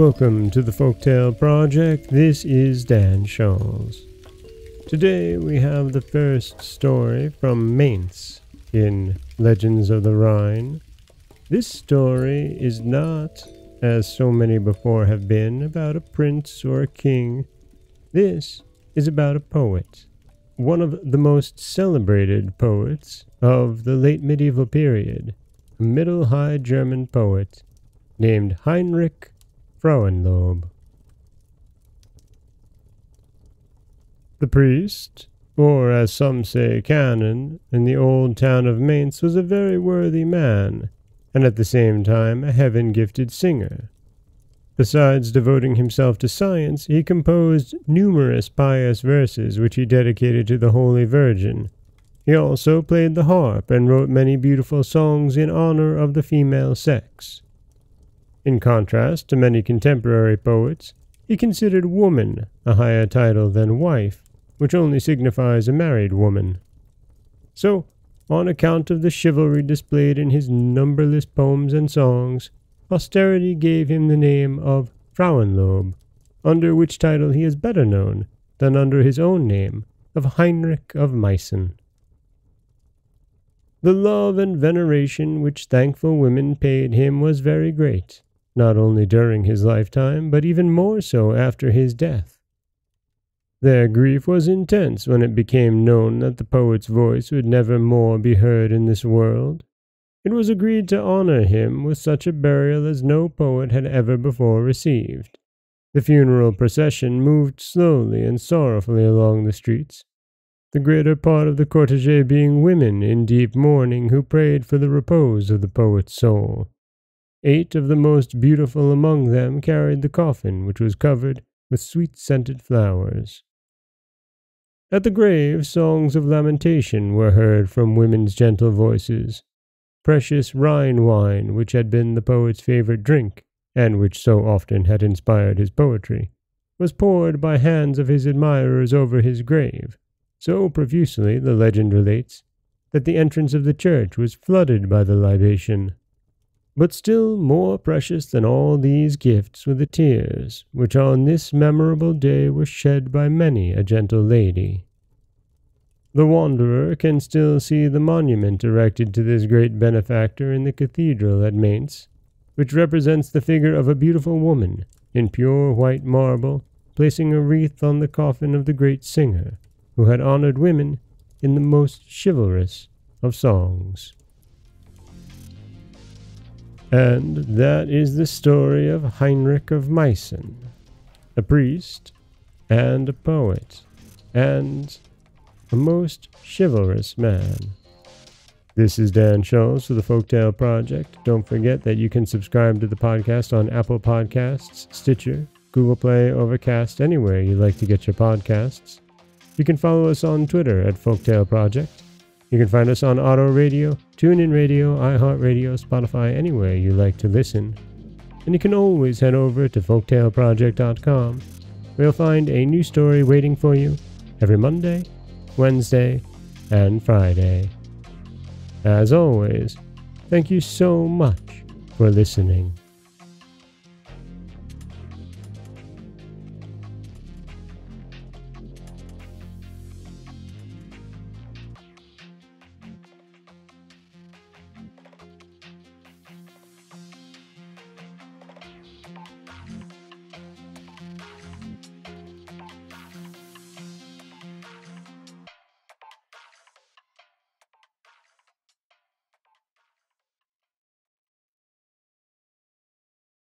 Welcome to the Folktale Project. This is Dan Scholz. Today we have the first story from Mainz in Legends of the Rhine. This story is not, as so many before have been, about a prince or a king. This is about a poet, one of the most celebrated poets of the late medieval period, a Middle High German poet named Heinrich Frauenlob. The priest, or as some say canon, in the old town of Mainz was a very worthy man, and at the same time a heaven-gifted singer. Besides devoting himself to science, he composed numerous pious verses which he dedicated to the Holy Virgin. He also played the harp and wrote many beautiful songs in honor of the female sex. In contrast to many contemporary poets, he considered woman a higher title than wife, which only signifies a married woman. So, on account of the chivalry displayed in his numberless poems and songs, posterity gave him the name of Frauenlob, under which title he is better known than under his own name of Heinrich of Meissen. The love and veneration which thankful women paid him was very great, not only during his lifetime, but even more so after his death. Their grief was intense when it became known that the poet's voice would never more be heard in this world. It was agreed to honor him with such a burial as no poet had ever before received. The funeral procession moved slowly and sorrowfully along the streets, the greater part of the cortege being women in deep mourning who prayed for the repose of the poet's soul. Eight of the most beautiful among them carried the coffin, which was covered with sweet scented flowers. At the grave, songs of lamentation were heard from women's gentle voices. Precious Rhine wine, which had been the poet's favorite drink, and which so often had inspired his poetry, was poured by hands of his admirers over his grave, so profusely, the legend relates, that the entrance of the church was flooded by the libation. But still more precious than all these gifts were the tears which on this memorable day were shed by many a gentle lady. The wanderer can still see the monument erected to this great benefactor in the cathedral at Mainz, which represents the figure of a beautiful woman in pure white marble, placing a wreath on the coffin of the great singer, who had honored women in the most chivalrous of songs. And that is the story of Heinrich of Meissen, a priest and a poet, and a most chivalrous man. This is Dan Scholz for the Folktale Project. Don't forget that you can subscribe to the podcast on Apple Podcasts, Stitcher, Google Play, Overcast, anywhere you'd like to get your podcasts. You can follow us on Twitter at Folktale Project. You can find us on Otto Radio, TuneIn Radio, iHeartRadio, Spotify, anywhere you like to listen. And you can always head over to folktaleproject.com, where you'll find a new story waiting for you every Monday, Wednesday, and Friday. As always, thank you so much for listening.